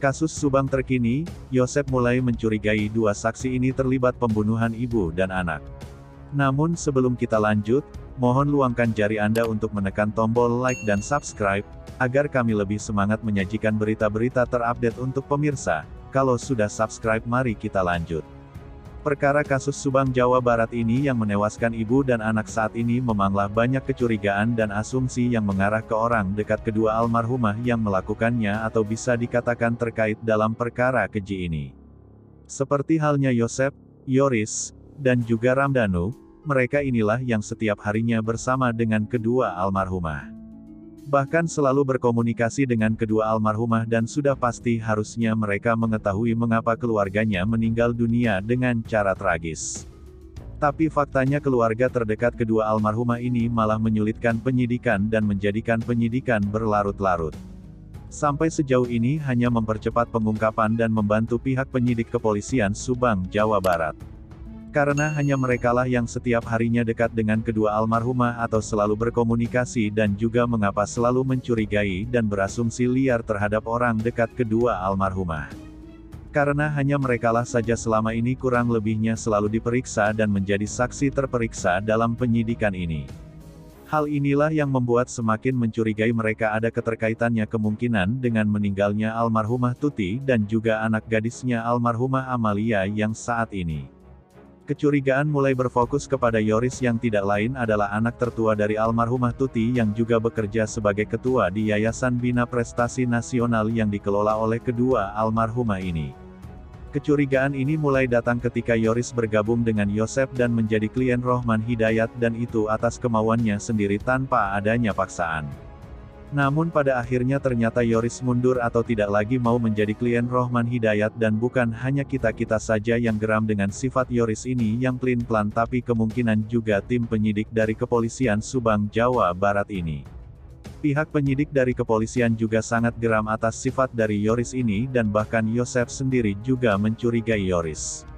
Kasus Subang terkini, Yosep mulai mencurigai dua saksi ini terlibat pembunuhan ibu dan anak. Namun sebelum kita lanjut, mohon luangkan jari Anda untuk menekan tombol like dan subscribe, agar kami lebih semangat menyajikan berita-berita terupdate untuk pemirsa. Kalau sudah subscribe mari kita lanjut. Perkara kasus Subang Jawa Barat ini yang menewaskan ibu dan anak saat ini memanglah banyak kecurigaan dan asumsi yang mengarah ke orang dekat kedua almarhumah yang melakukannya atau bisa dikatakan terkait dalam perkara keji ini. Seperti halnya Yosep, Yoris, dan juga Ramdhanu, mereka inilah yang setiap harinya bersama dengan kedua almarhumah bahkan selalu berkomunikasi dengan kedua almarhumah dan sudah pasti harusnya mereka mengetahui mengapa keluarganya meninggal dunia dengan cara tragis. Tapi faktanya keluarga terdekat kedua almarhumah ini malah menyulitkan penyidikan dan menjadikan penyidikan berlarut-larut. Sampai sejauh ini hanya mempercepat pengungkapan dan membantu pihak penyidik kepolisian Subang, Jawa Barat. Karena hanya merekalah yang setiap harinya dekat dengan kedua almarhumah atau selalu berkomunikasi dan juga mengapa selalu mencurigai dan berasumsi liar terhadap orang dekat kedua almarhumah. Karena hanya merekalah saja selama ini kurang lebihnya selalu diperiksa dan menjadi saksi terperiksa dalam penyidikan ini. Hal inilah yang membuat semakin mencurigai mereka ada keterkaitannya kemungkinan dengan meninggalnya almarhumah Tuti dan juga anak gadisnya almarhumah Amalia yang saat ini. Kecurigaan mulai berfokus kepada Yoris yang tidak lain adalah anak tertua dari almarhumah Tuti yang juga bekerja sebagai ketua di Yayasan Bina Prestasi Nasional yang dikelola oleh kedua almarhumah ini. Kecurigaan ini mulai datang ketika Yoris bergabung dengan Yosep dan menjadi klien Rohman Hidayat dan itu atas kemauannya sendiri tanpa adanya paksaan. Namun pada akhirnya ternyata Yoris mundur atau tidak lagi mau menjadi klien Rohman Hidayat dan bukan hanya kita-kita saja yang geram dengan sifat Yoris ini yang pelin-pelan tapi kemungkinan juga tim penyidik dari kepolisian Subang Jawa Barat ini. Pihak penyidik dari kepolisian juga sangat geram atas sifat dari Yoris ini dan bahkan Yosef sendiri juga mencurigai Yoris.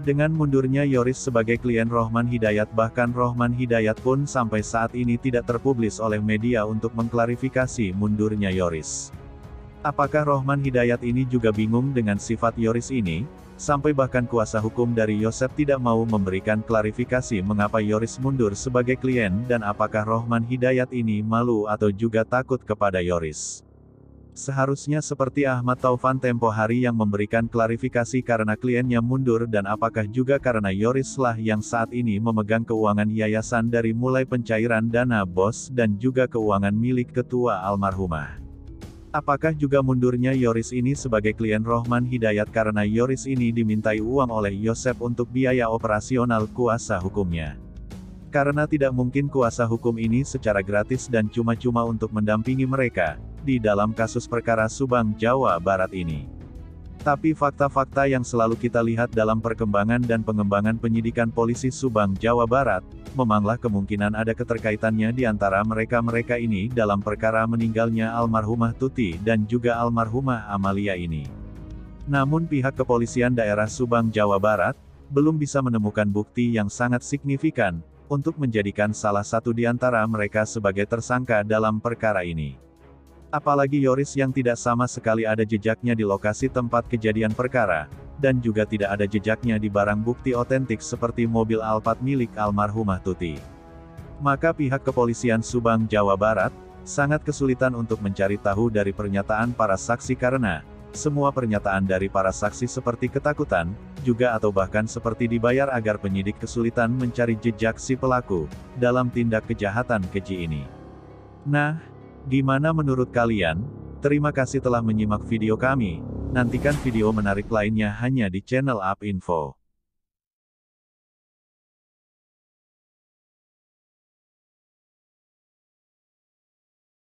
Dengan mundurnya Yoris sebagai klien Rohman Hidayat bahkan Rohman Hidayat pun sampai saat ini tidak terpublis oleh media untuk mengklarifikasi mundurnya Yoris. Apakah Rohman Hidayat ini juga bingung dengan sifat Yoris ini? Sampai bahkan kuasa hukum dari Yosef tidak mau memberikan klarifikasi mengapa Yoris mundur sebagai klien dan apakah Rohman Hidayat ini malu atau juga takut kepada Yoris. Seharusnya seperti Ahmad Taufan tempo hari yang memberikan klarifikasi karena kliennya mundur dan apakah juga karena Yoris lah yang saat ini memegang keuangan yayasan dari mulai pencairan dana bos dan juga keuangan milik ketua almarhumah. Apakah juga mundurnya Yoris ini sebagai klien Rohman Hidayat karena Yoris ini dimintai uang oleh Yosep untuk biaya operasional kuasa hukumnya? Karena tidak mungkin kuasa hukum ini secara gratis dan cuma-cuma untuk mendampingi mereka, di dalam kasus perkara Subang, Jawa Barat ini. Tapi fakta-fakta yang selalu kita lihat dalam perkembangan dan pengembangan penyidikan polisi Subang, Jawa Barat, memanglah kemungkinan ada keterkaitannya di antara mereka-mereka ini dalam perkara meninggalnya almarhumah Tuti dan juga almarhumah Amalia ini. Namun pihak kepolisian daerah Subang, Jawa Barat, belum bisa menemukan bukti yang sangat signifikan, untuk menjadikan salah satu di antara mereka sebagai tersangka dalam perkara ini. Apalagi Yoris yang tidak sama sekali ada jejaknya di lokasi tempat kejadian perkara, dan juga tidak ada jejaknya di barang bukti otentik seperti mobil Alphard milik almarhumah Tuti. Maka pihak kepolisian Subang, Jawa Barat, sangat kesulitan untuk mencari tahu dari pernyataan para saksi karena, semua pernyataan dari para saksi seperti ketakutan, juga atau bahkan seperti dibayar agar penyidik kesulitan mencari jejak si pelaku, dalam tindak kejahatan keji ini. Nah, Gimana menurut kalian? Terima kasih telah menyimak video kami. Nantikan video menarik lainnya hanya di channel Up Info.